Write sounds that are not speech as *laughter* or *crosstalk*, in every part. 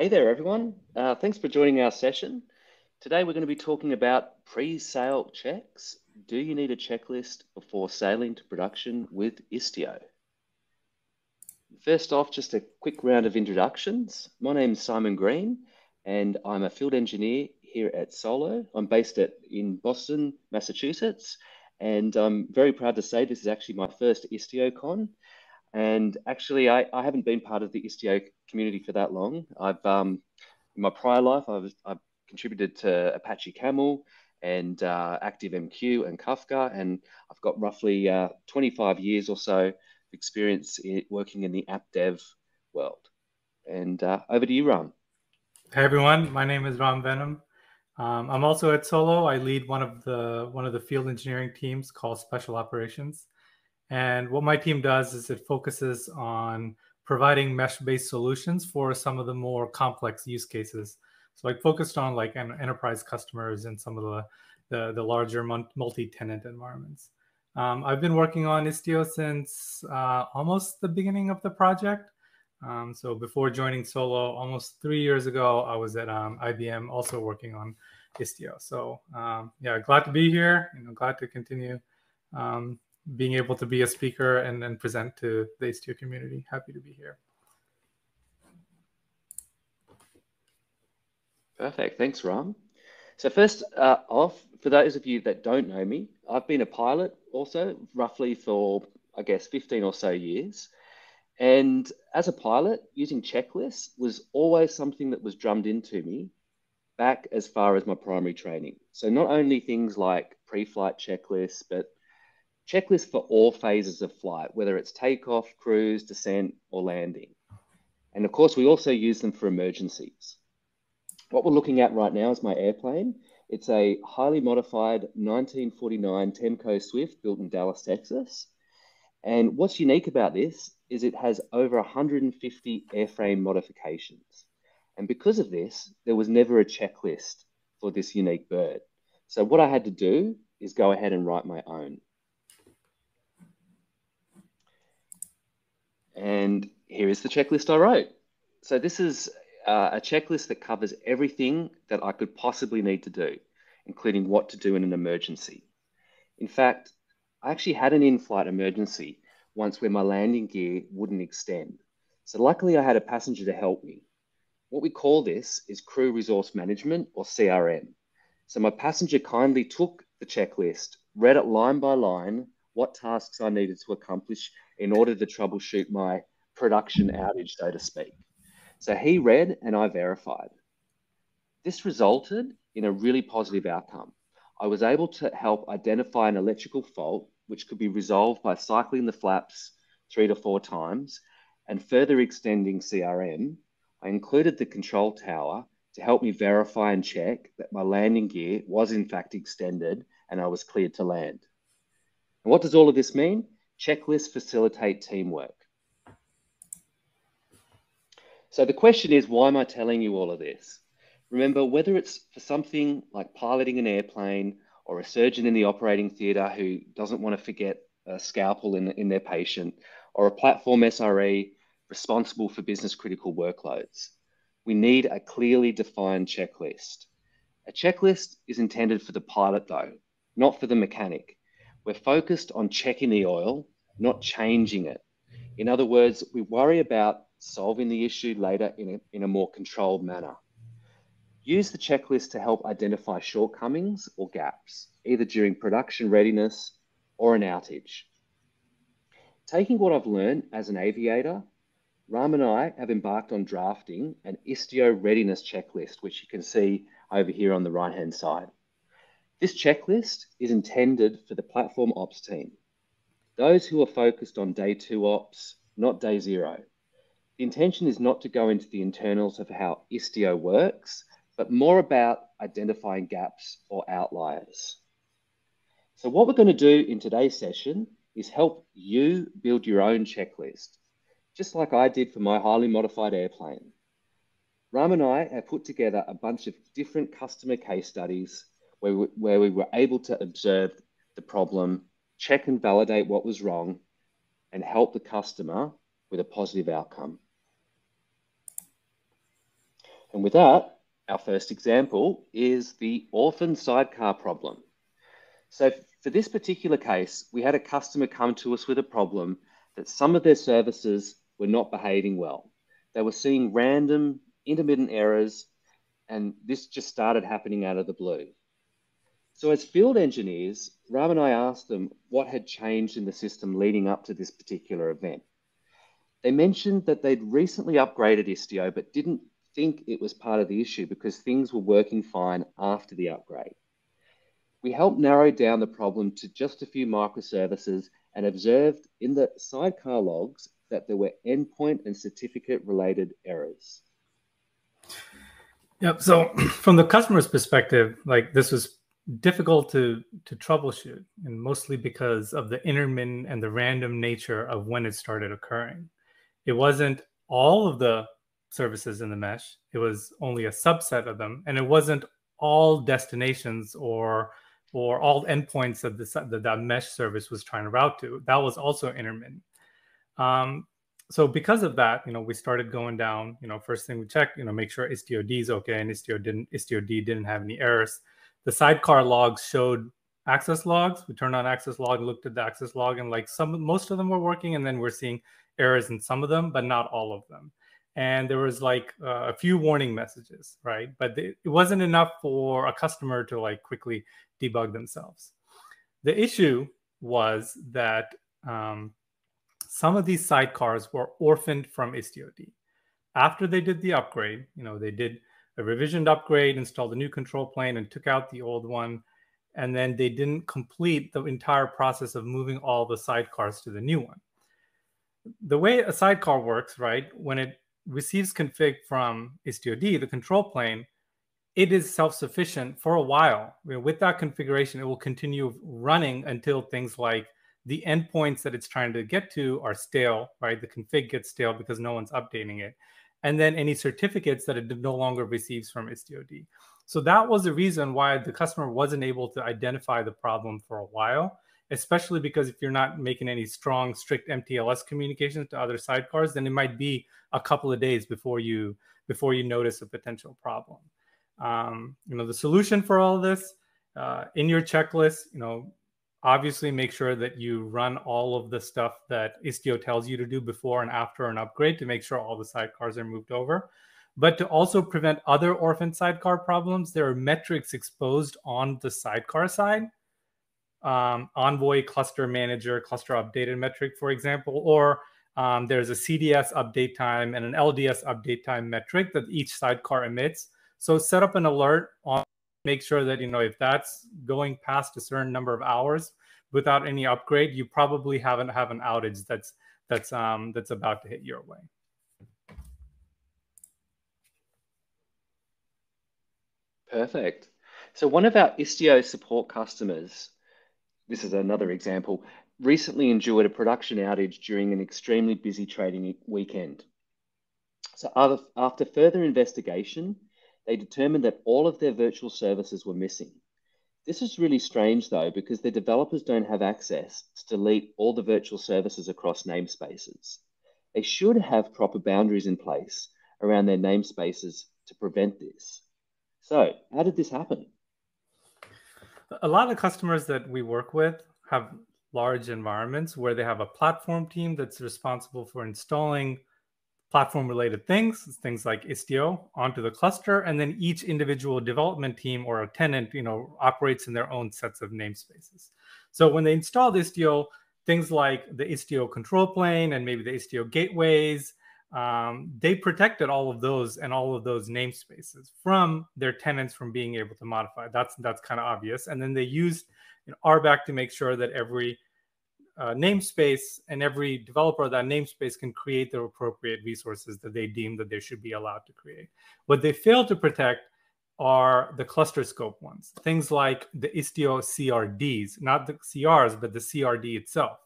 Hey there, everyone. Uh, thanks for joining our session. Today we're going to be talking about pre-sail checks. Do you need a checklist before sailing to production with Istio? First off, just a quick round of introductions. My name is Simon Green and I'm a field engineer here at Solo. I'm based at in Boston, Massachusetts, and I'm very proud to say this is actually my first IstioCon. And actually, I, I haven't been part of the Istio community for that long. I've um, in my prior life, I've, I've contributed to Apache Camel and uh, ActiveMQ and Kafka, and I've got roughly uh, 25 years or so experience in, working in the app dev world. And uh, over to you, Ram. Hey everyone, my name is Ram Vennam. Um, I'm also at Solo. I lead one of the one of the field engineering teams called Special Operations. And what my team does is it focuses on providing mesh-based solutions for some of the more complex use cases. So I focused on like enterprise customers and some of the the, the larger multi-tenant environments. Um, I've been working on Istio since uh, almost the beginning of the project. Um, so before joining Solo, almost three years ago, I was at um, IBM also working on Istio. So um, yeah, glad to be here. You know, glad to continue um, being able to be a speaker and, and present to the Istio community. Happy to be here. Perfect. Thanks, Ram. So first uh, off, for those of you that don't know me, I've been a pilot also roughly for, I guess, 15 or so years. And as a pilot, using checklists was always something that was drummed into me back as far as my primary training. So not only things like pre-flight checklists, but checklists for all phases of flight, whether it's takeoff, cruise, descent, or landing. And of course, we also use them for emergencies. What we're looking at right now is my airplane. It's a highly modified 1949 Temco Swift built in Dallas, Texas. And what's unique about this is it has over 150 airframe modifications. And because of this, there was never a checklist for this unique bird. So what I had to do is go ahead and write my own. And here is the checklist I wrote. So this is uh, a checklist that covers everything that I could possibly need to do, including what to do in an emergency. In fact, I actually had an in-flight emergency once where my landing gear wouldn't extend. So luckily I had a passenger to help me. What we call this is crew resource management or CRM. So my passenger kindly took the checklist, read it line by line, what tasks I needed to accomplish in order to troubleshoot my production outage, so to speak. So he read and I verified. This resulted in a really positive outcome. I was able to help identify an electrical fault, which could be resolved by cycling the flaps three to four times and further extending CRM I included the control tower to help me verify and check that my landing gear was in fact extended and I was cleared to land. And what does all of this mean? Checklists facilitate teamwork. So the question is, why am I telling you all of this? Remember, whether it's for something like piloting an airplane or a surgeon in the operating theatre who doesn't want to forget a scalpel in, in their patient, or a platform SRE responsible for business critical workloads. We need a clearly defined checklist. A checklist is intended for the pilot, though, not for the mechanic. We're focused on checking the oil, not changing it. In other words, we worry about solving the issue later in a, in a more controlled manner. Use the checklist to help identify shortcomings or gaps, either during production readiness or an outage. Taking what I've learned as an aviator Ram and I have embarked on drafting an Istio readiness checklist, which you can see over here on the right hand side. This checklist is intended for the platform ops team, those who are focused on day two ops, not day zero. The intention is not to go into the internals of how Istio works, but more about identifying gaps or outliers. So what we're going to do in today's session is help you build your own checklist just like I did for my highly modified airplane. Ram and I have put together a bunch of different customer case studies where we, where we were able to observe the problem, check and validate what was wrong, and help the customer with a positive outcome. And with that, our first example is the orphan sidecar problem. So for this particular case, we had a customer come to us with a problem that some of their services were not behaving well. They were seeing random intermittent errors, and this just started happening out of the blue. So as field engineers, Ram and I asked them what had changed in the system leading up to this particular event. They mentioned that they'd recently upgraded Istio, but didn't think it was part of the issue because things were working fine after the upgrade. We helped narrow down the problem to just a few microservices and observed in the sidecar logs that there were endpoint and certificate related errors. Yep. So *clears throat* from the customer's perspective, like this was difficult to to troubleshoot, and mostly because of the intermittent and the random nature of when it started occurring. It wasn't all of the services in the mesh; it was only a subset of them, and it wasn't all destinations or or all endpoints that, the, that that mesh service was trying to route to. That was also intermittent. Um, so because of that, you know, we started going down. You know, first thing we checked, you know, make sure Istio D is okay, and Istio didn't Istio D didn't have any errors. The sidecar logs showed access logs. We turned on access log, looked at the access log, and like some, most of them were working, and then we're seeing errors in some of them, but not all of them. And there was like uh, a few warning messages, right? But it wasn't enough for a customer to like quickly debug themselves. The issue was that um, some of these sidecars were orphaned from Istio-D. After they did the upgrade, you know, they did a revisioned upgrade, installed a new control plane, and took out the old one. And then they didn't complete the entire process of moving all the sidecars to the new one. The way a sidecar works, right, when it receives config from Istio-D, the control plane, it is self-sufficient for a while. With that configuration, it will continue running until things like the endpoints that it's trying to get to are stale, right? The config gets stale because no one's updating it. And then any certificates that it no longer receives from Istio-D. So that was the reason why the customer wasn't able to identify the problem for a while, especially because if you're not making any strong, strict MTLS communications to other sidecars, then it might be a couple of days before you before you notice a potential problem. Um, you know, the solution for all this uh, in your checklist, you know, obviously make sure that you run all of the stuff that Istio tells you to do before and after an upgrade to make sure all the sidecars are moved over. But to also prevent other orphan sidecar problems, there are metrics exposed on the sidecar side. Um, Envoy cluster manager, cluster updated metric, for example, or um, there's a CDS update time and an LDS update time metric that each sidecar emits so set up an alert on make sure that you know if that's going past a certain number of hours without any upgrade, you probably haven't have an outage that's that's um that's about to hit your way. Perfect. So one of our Istio support customers, this is another example, recently endured a production outage during an extremely busy trading weekend. So after further investigation, they determined that all of their virtual services were missing. This is really strange though, because the developers don't have access to delete all the virtual services across namespaces. They should have proper boundaries in place around their namespaces to prevent this. So, how did this happen? A lot of customers that we work with have large environments where they have a platform team that's responsible for installing platform related things, things like Istio onto the cluster, and then each individual development team or a tenant, you know, operates in their own sets of namespaces. So when they installed Istio, things like the Istio control plane and maybe the Istio gateways, um, they protected all of those and all of those namespaces from their tenants from being able to modify. That's that's kind of obvious. And then they used RBAC to make sure that every uh, namespace and every developer that namespace can create the appropriate resources that they deem that they should be allowed to create. What they fail to protect are the cluster scope ones, things like the Istio CRDs, not the CRs, but the CRD itself.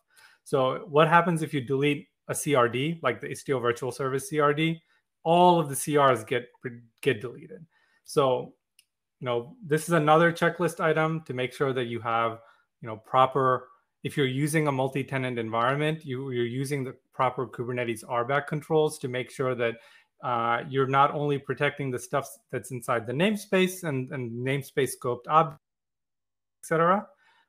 So what happens if you delete a CRD, like the Istio Virtual Service CRD? All of the CRs get get deleted. So, you know, this is another checklist item to make sure that you have, you know, proper if you're using a multi-tenant environment, you, are using the proper Kubernetes RBAC controls to make sure that uh, you're not only protecting the stuff that's inside the namespace and, and namespace scoped objects, etc.,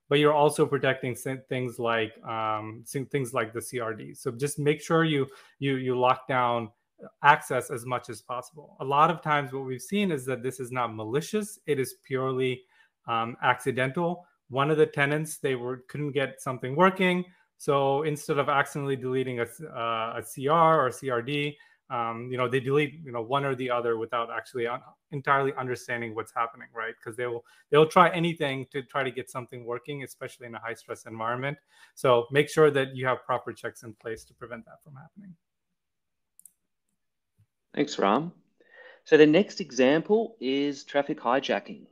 but you're also protecting things like um, things like the CRD. So just make sure you you you lock down access as much as possible. A lot of times, what we've seen is that this is not malicious; it is purely um, accidental. One of the tenants they were couldn't get something working, so instead of accidentally deleting a, uh, a CR or CRD, um, you know they delete you know one or the other without actually un- entirely understanding what's happening right? Because they'll they'll try anything to try to get something working especially in a high stress environment. So make sure that you have proper checks in place to prevent that from happening. Thanks ram. So the next example is traffic hijacking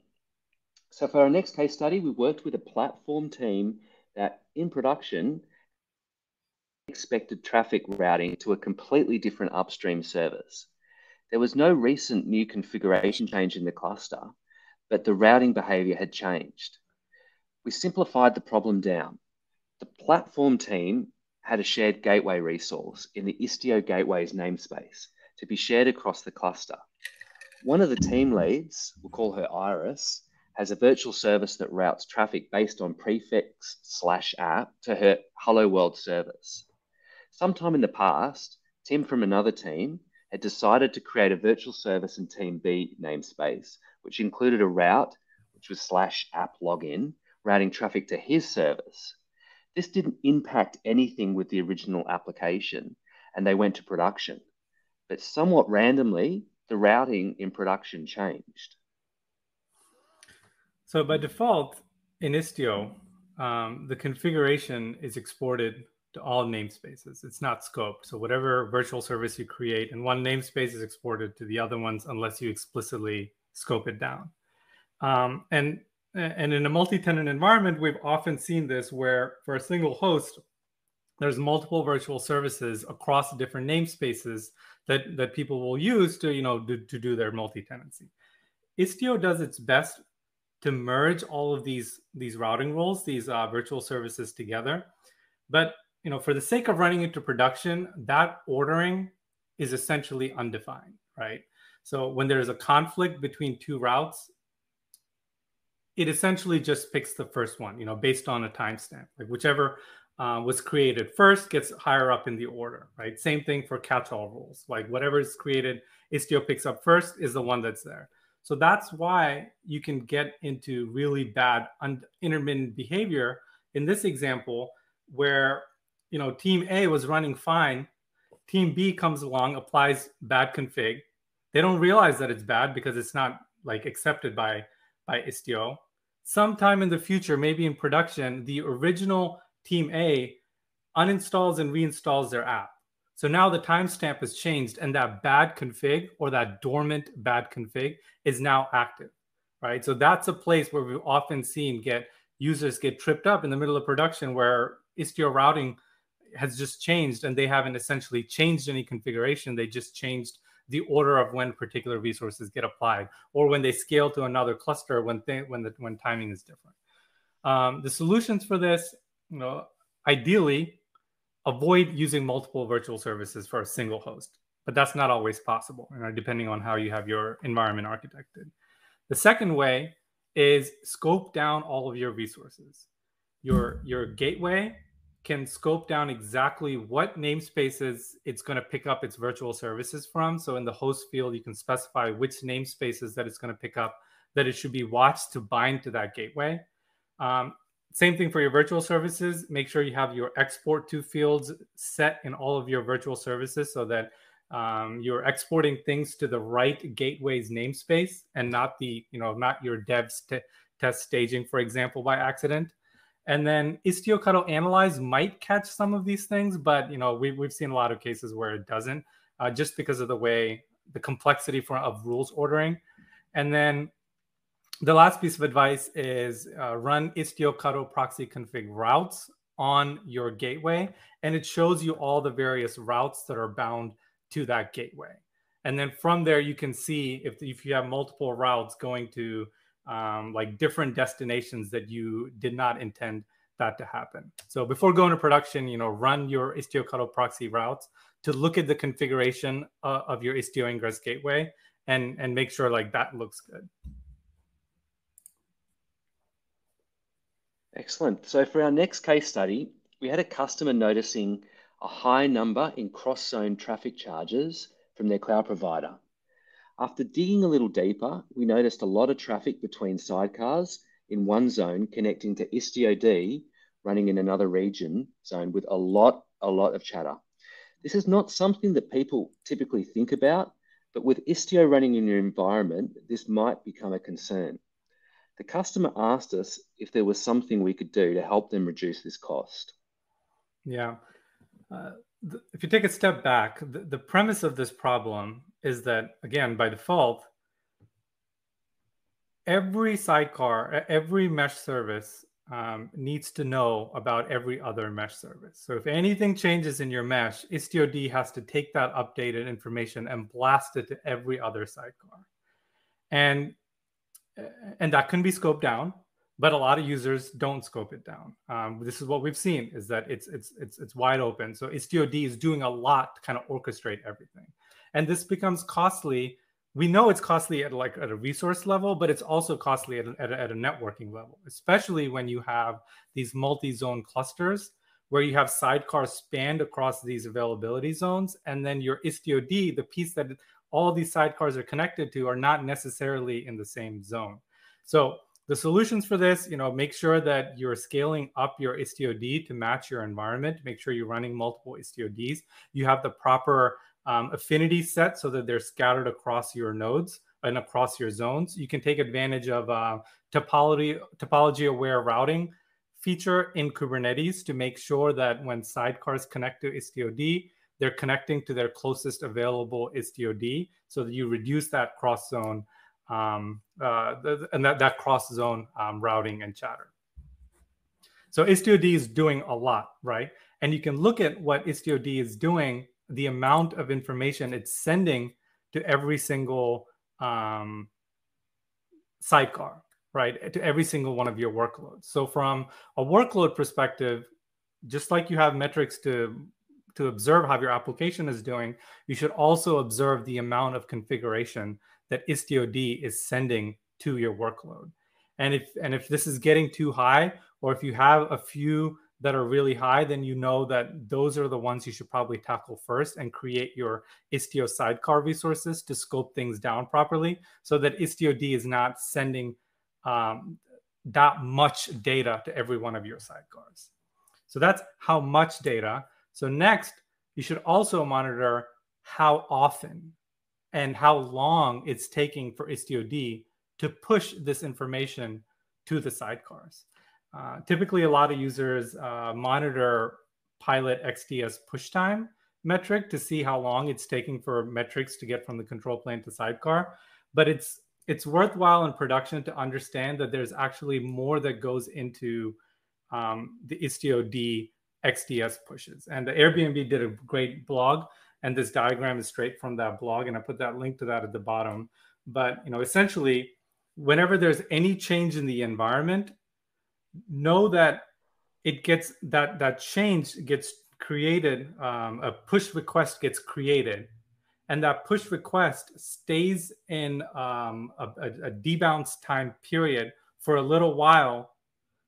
so for our next case study we worked with a platform team that in production expected traffic routing to a completely different upstream service. There was no recent new configuration change in the cluster, but the routing behavior had changed. We simplified the problem down. The platform team had a shared gateway resource in the Istio Gateways namespace to be shared across the cluster. One of the team leads, we'll call her Iris, has a virtual service that routes traffic based on prefix slash app to her Hello World service. Sometime in the past, Tim from another team had decided to create a virtual service in Team B namespace, which included a route, which was slash app login, routing traffic to his service. This didn't impact anything with the original application, and they went to production. But somewhat randomly, the routing in production changed. So by default, in Istio, um, the configuration is exported to all namespaces. It's not scoped. So whatever virtual service you create in one namespace is exported to the other ones unless you explicitly scope it down. Um, and and in a multi-tenant environment, we've often seen this where for a single host, there's multiple virtual services across different namespaces that, that people will use to, you know, do, to do their multi-tenancy. Istio does its best to merge all of these, these routing roles, these uh, virtual services together. But you know, for the sake of running into production, that ordering is essentially undefined, right? So when there's a conflict between two routes, it essentially just picks the first one, you know, based on a timestamp. Like whichever uh, was created first gets higher up in the order, right? Same thing for catch-all rules. Like whatever is created, Istio picks up first is the one that's there. So that's why you can get into really bad un- intermittent behavior in this example, where you know, team A was running fine. Team B comes along, applies bad config. They don't realize that it's bad because it's not like accepted by by Istio. Sometime in the future, maybe in production, the original team A uninstalls and reinstalls their app. So now the timestamp has changed, and that bad config or that dormant bad config is now active, right? So that's a place where we've often seen get users get tripped up in the middle of production where Istio routing has just changed and they haven't essentially changed any configuration. They just changed the order of when particular resources get applied or when they scale to another cluster when th- when the when timing is different. Um, the solutions for this, you know, ideally avoid using multiple virtual services for a single host, but that's not always possible, you know, depending on how you have your environment architected. The second way is scope down all of your resources. Your your gateway can scope down exactly what namespaces it's going to pick up its virtual services from. So in the host field, you can specify which namespaces that it's going to pick up that it should be watched to bind to that gateway. Um, same thing for your virtual services. Make sure you have your export to fields set in all of your virtual services so that um, you're exporting things to the right gateway's namespace and not the, you know, not your devs test staging, for example, by accident. And then Istio Analyze might catch some of these things, but you know we, we've seen a lot of cases where it doesn't, uh, just because of the way the complexity for of rules ordering. And then the last piece of advice is uh, run Istio proxy config routes on your gateway, and it shows you all the various routes that are bound to that gateway. And then from there, you can see if, if you have multiple routes going to um, like different destinations that you did not intend that to happen. So before going to production, you know, run your Istio proxy routes to look at the configuration uh, of your Istio ingress gateway and and make sure like that looks good. Excellent. So for our next case study, we had a customer noticing a high number in cross-zone traffic charges from their cloud provider. After digging a little deeper, we noticed a lot of traffic between sidecars in one zone connecting to Istio-D running in another region zone with a lot, a lot of chatter. This is not something that people typically think about, but with Istio running in your environment, this might become a concern. The customer asked us if there was something we could do to help them reduce this cost. Yeah. Uh, if you take a step back, the, the premise of this problem is that, again, by default, every sidecar, every mesh service um, needs to know about every other mesh service. So if anything changes in your mesh, Istio-D has to take that updated information and blast it to every other sidecar. And and that can be scoped down but a lot of users don't scope it down. Um, this is what we've seen is that it's it's it's it's wide open. So istio-d is doing a lot to kind of orchestrate everything. And this becomes costly. We know it's costly at like at a resource level but it's also costly at a, at at a networking level especially when you have these multi-zone clusters where you have sidecars spanned across these availability zones. And then your istio-d the piece that all these sidecars are connected to are not necessarily in the same zone. So the solutions for this, you know, make sure that you're scaling up your Istio-D to match your environment. Make sure you're running multiple Istio-Ds. You have the proper um, affinity set so that they're scattered across your nodes and across your zones. You can take advantage of uh, topology topology aware routing feature in Kubernetes to make sure that when sidecars connect to Istio-D, they're connecting to their closest available Istio-D so that you reduce that cross zone um, uh, and that, that cross zone um, routing and chatter. So Istio-D is doing a lot, right? And you can look at what Istio-D is doing, the amount of information it's sending to every single um, sidecar, right? To every single one of your workloads. So from a workload perspective, just like you have metrics to to observe how your application is doing, you should also observe the amount of configuration that Istio-D is sending to your workload. And if and if this is getting too high, or if you have a few that are really high, then you know that those are the ones you should probably tackle first and create your Istio sidecar resources to scope things down properly so that Istio-D is not sending um, that much data to every one of your sidecars. So that's how much data. So next, you should also monitor how often and how long it's taking for Istio-D to push this information to the sidecars. Uh, typically, a lot of users uh, monitor Pilot XDS push time metric to see how long it's taking for metrics to get from the control plane to sidecar. But it's it's worthwhile in production to understand that there's actually more that goes into um, the Istio-D XDS pushes. And the Airbnb did a great blog, and this diagram is straight from that blog, and I put that link to that at the bottom. But you know, essentially, whenever there's any change in the environment, know that it gets that that change gets created. Um, a push request gets created, and that push request stays in um, a, a, a debounce time period for a little while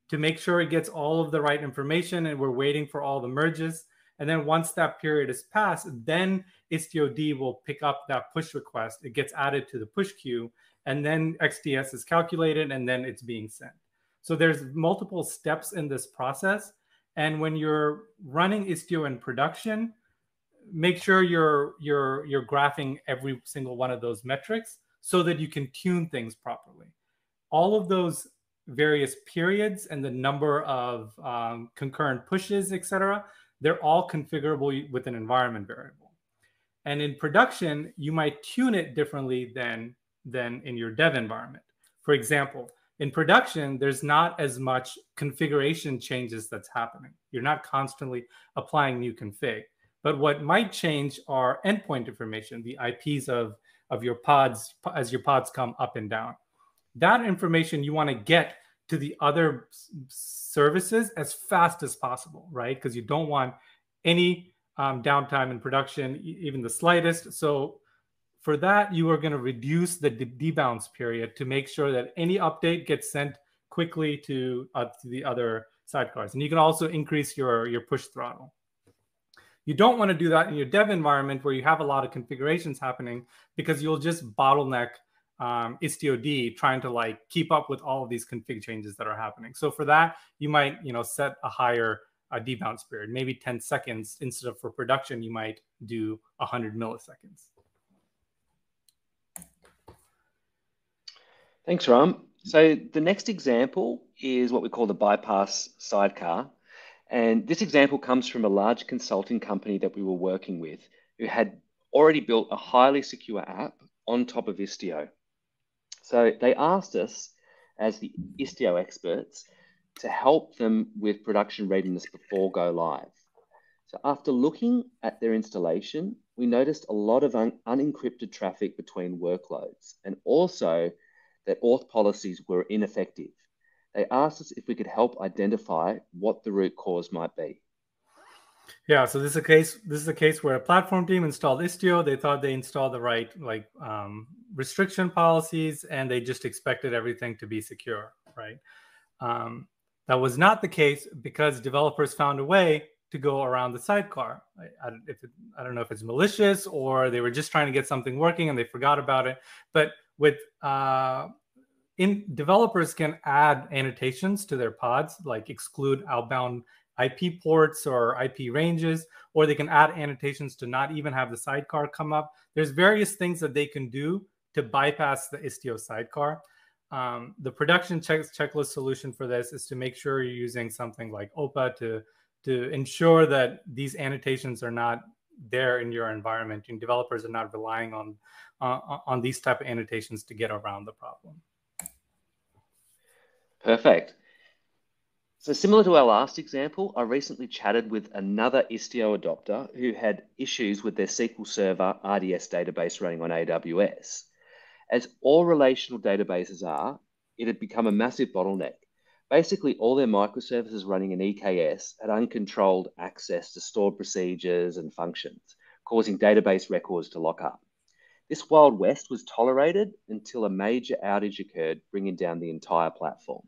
to make sure it gets all of the right information and we're waiting for all the merges. And then once that period is passed, then Istio-D will pick up that push request. It gets added to the push queue, and then XDS is calculated, and then it's being sent. So there's multiple steps in this process. And when you're running Istio in production, make sure you're you're you're graphing every single one of those metrics so that you can tune things properly. All of those various periods and the number of um, concurrent pushes, etc., they're all configurable with an environment variable. And in production, you might tune it differently than, than in your dev environment. For example, in production, there's not as much configuration changes that's happening. You're not constantly applying new config. But what might change are endpoint information, the IPs of, of your pods as your pods come up and down that information you want to get to the other services as fast as possible, right? Because you don't want any um, downtime in production, even the slightest. So for that, you are going to reduce the debounce period to make sure that any update gets sent quickly to, uh, to the other sidecars. And you can also increase your, your push throttle. You don't want to do that in your dev environment where you have a lot of configurations happening because you'll just bottleneck um, Istio-D trying to like keep up with all of these config changes that are happening. So for that, you might you know set a higher uh, debounce period, maybe 10 seconds instead of for production, you might do 100 milliseconds. Thanks, Ram. So the next example is what we call the bypass sidecar. And this example comes from a large consulting company that we were working with who had already built a highly secure app on top of Istio. So they asked us, as the Istio experts, to help them with production readiness before go live. So after looking at their installation, we noticed a lot of un unencrypted traffic between workloads and also that auth policies were ineffective. They asked us if we could help identify what the root cause might be. Yeah, so this is a case. This is a case where a platform team installed Istio. They thought they installed the right like um, restriction policies, and they just expected everything to be secure, right? Um, that was not the case because developers found a way to go around the sidecar. I, I, it, I, don't know if it's malicious or they were just trying to get something working and they forgot about it. But with uh, in developers can add annotations to their pods, like exclude outbound IP ports or IP ranges, or they can add annotations to not even have the sidecar come up. There's various things that they can do to bypass the Istio sidecar. Um, the production check checklist solution for this is to make sure you're using something like OPA to to ensure that these annotations are not there in your environment and developers are not relying on uh, on these type of annotations to get around the problem. Perfect. So similar to our last example, I recently chatted with another Istio adopter who had issues with their SQL Server RDS database running on AWS. As all relational databases are, it had become a massive bottleneck. Basically, all their microservices running in EKS had uncontrolled access to stored procedures and functions, causing database records to lock up. This Wild West was tolerated until a major outage occurred, bringing down the entire platform.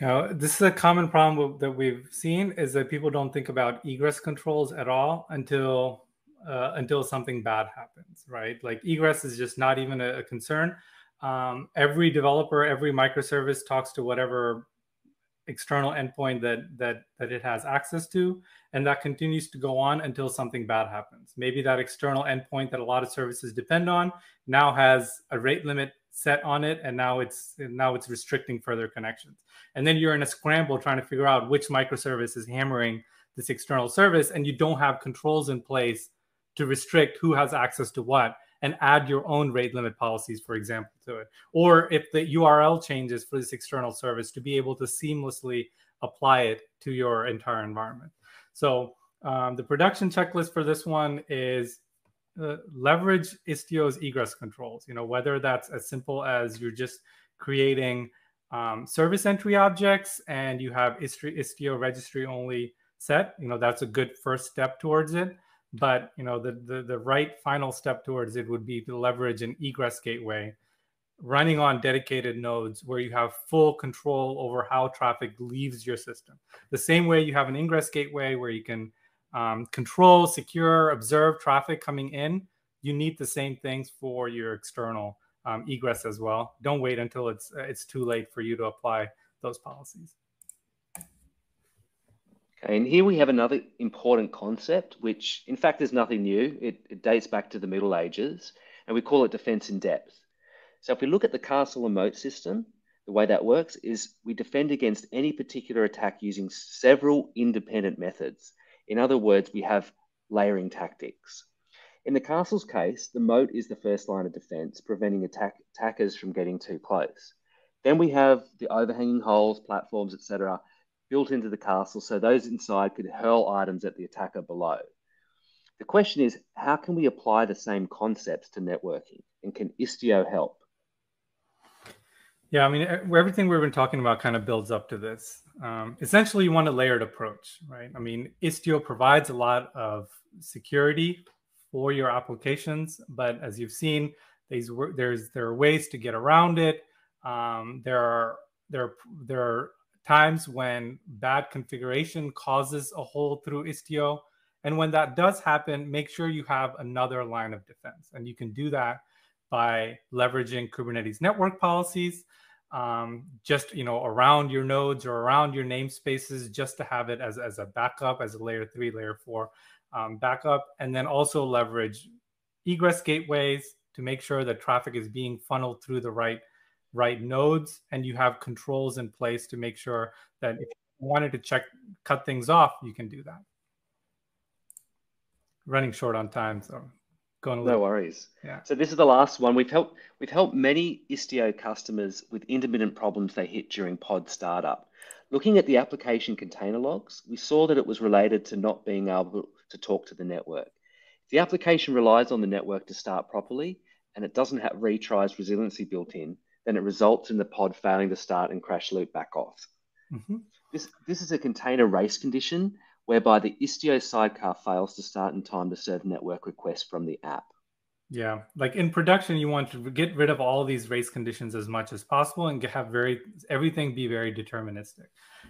You know, this is a common problem that we've seen is that people don't think about egress controls at all until uh, until something bad happens, right? Like egress is just not even a, a concern. Um, every developer, every microservice talks to whatever external endpoint that that that it has access to, and that continues to go on until something bad happens. Maybe that external endpoint that a lot of services depend on now has a rate limit set on it and now it's now it's restricting further connections. And then you're in a scramble trying to figure out which microservice is hammering this external service and you don't have controls in place to restrict who has access to what and add your own rate limit policies for example to it. Or if the url changes for this external service to be able to seamlessly apply it to your entire environment. So um, the production checklist for this one is uh, leverage Istio's egress controls. You know, whether that's as simple as you're just creating um, service entry objects and you have Istio registry only set. You know, that's a good first step towards it. But you know, the, the the right final step towards it would be to leverage an egress gateway running on dedicated nodes where you have full control over how traffic leaves your system. The same way you have an ingress gateway where you can um, control, secure, observe traffic coming in, you need the same things for your external um, egress as well. Don't wait until it's uh, it's too late for you to apply those policies. Okay, and here we have another important concept, which in fact is nothing new. It, it dates back to the Middle Ages, and we call it defense in depth. So if we look at the castle and moat system, the way that works is we defend against any particular attack using several independent methods. In other words, we have layering tactics. In the castle's case, the moat is the first line of defense, preventing attack attackers from getting too close. Then we have the overhanging holes, platforms, etc., built into the castle so those inside could hurl items at the attacker below. The question is, how can we apply the same concepts to networking? And can Istio help? Yeah, I mean, everything we've been talking about kind of builds up to this. Um, essentially, you want a layered approach, right? I mean, Istio provides a lot of security for your applications, but as you've seen, these there's there are ways to get around it. Um, there are there there are times when bad configuration causes a hole through Istio, and when that does happen, make sure you have another line of defense, and you can do that by leveraging Kubernetes network policies, um, just you know around your nodes or around your namespaces, just to have it as as a backup, as a layer three, layer four um, backup, and then also leverage egress gateways to make sure that traffic is being funneled through the right right nodes, and you have controls in place to make sure that if you wanted to check cut things off, you can do that. Running short on time, so going. No worries. Yeah. So this is the last one. We've helped we've helped many Istio customers with intermittent problems they hit during pod startup. Looking at the application container logs, we saw that it was related to not being able to talk to the network. If the application relies on the network to start properly and it doesn't have retries resiliency built in, then it results in the pod failing to start and crash loop back off. Mm-hmm. This, this is a container race condition whereby the Istio sidecar fails to start in time to serve network requests from the app. Yeah, like in production, you want to get rid of all these race conditions as much as possible and have very everything be very deterministic.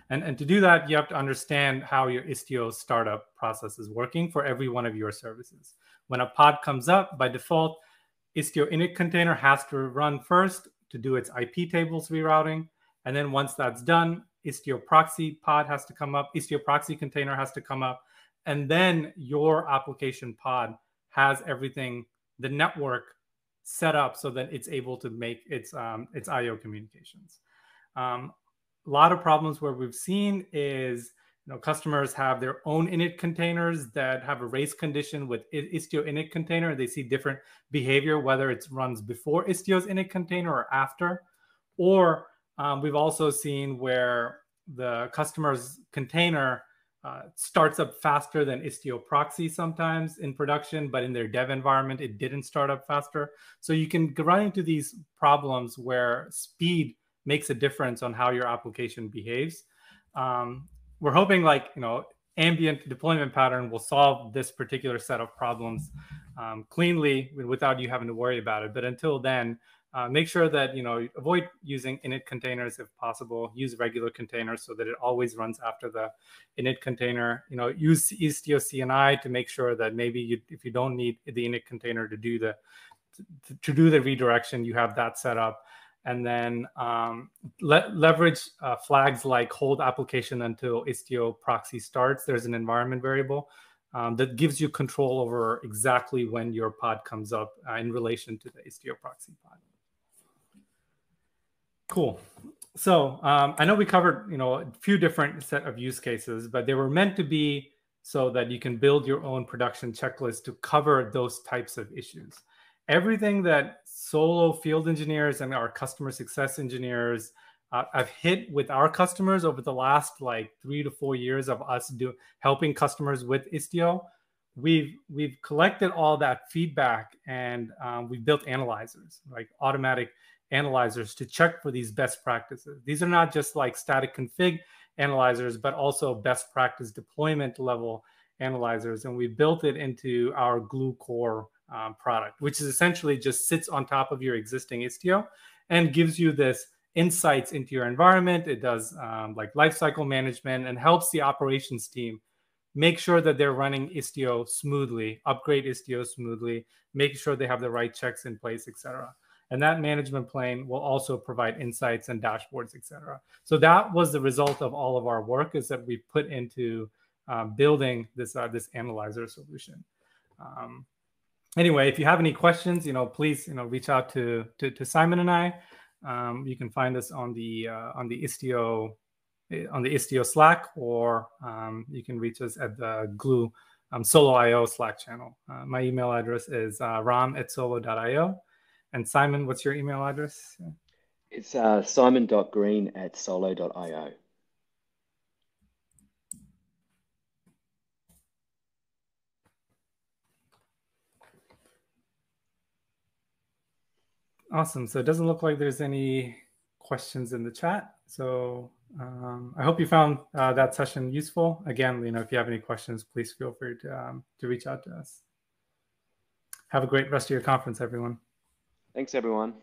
And and to do that, you have to understand how your Istio startup process is working for every one of your services. When a pod comes up, by default, Istio init container has to run first to do its IP tables rerouting, and then once that's done, Istio proxy pod has to come up, Istio proxy container has to come up, and then your application pod has everything the network set up so that it's able to make its um, its I/O communications. Um, a lot of problems where we've seen is you know customers have their own init containers that have a race condition with Istio init container. They see different behavior whether it runs before Istio's init container or after. Or um, we've also seen where the customer's container uh, starts up faster than Istio proxy sometimes in production, but in their dev environment, it didn't start up faster. So you can run into these problems where speed makes a difference on how your application behaves. Um, we're hoping like, you know, ambient deployment pattern will solve this particular set of problems um, cleanly without you having to worry about it. But until then, uh, make sure that you know avoid using init containers if possible. Use regular containers so that it always runs after the init container. You know, use Istio CNI to make sure that maybe you, if you don't need the init container to do the to, to do the redirection, you have that set up. And then um, le- leverage uh, flags like hold application until Istio proxy starts. There's an environment variable um, that gives you control over exactly when your pod comes up uh, in relation to the Istio proxy pod. Cool. So um, I know we covered, you know, a few different set of use cases, but they were meant to be so that you can build your own production checklist to cover those types of issues. Everything that solo field engineers and our customer success engineers uh, have hit with our customers over the last like three to four years of us do helping customers with Istio, we've we've collected all that feedback and um, we built analyzers like automatic analyzers to check for these best practices. These are not just like static config analyzers, but also best practice deployment level analyzers. And we built it into our Gloo Core um, product, which is essentially just sits on top of your existing Istio and gives you this insights into your environment. It does um, like lifecycle management and helps the operations team make sure that they're running Istio smoothly, upgrade Istio smoothly, make sure they have the right checks in place, etc. And that management plane will also provide insights and dashboards, et cetera. So that was the result of all of our work is that we put into um, building this, uh, this analyzer solution. Um, anyway, if you have any questions, you know, please, you know, reach out to, to, to Simon and I. Um, you can find us on the, uh, on the Istio, on the Istio Slack, or um, you can reach us at the Gloo um, Solo.io Slack channel. Uh, my email address is uh, ram at solo.io. And Simon, what's your email address? It's uh, simon.green at solo.io. Awesome. So it doesn't look like there's any questions in the chat. So um, I hope you found uh, that session useful. Again, you know, if you have any questions, please feel free to, um, to reach out to us. Have a great rest of your conference, everyone. Thanks, everyone.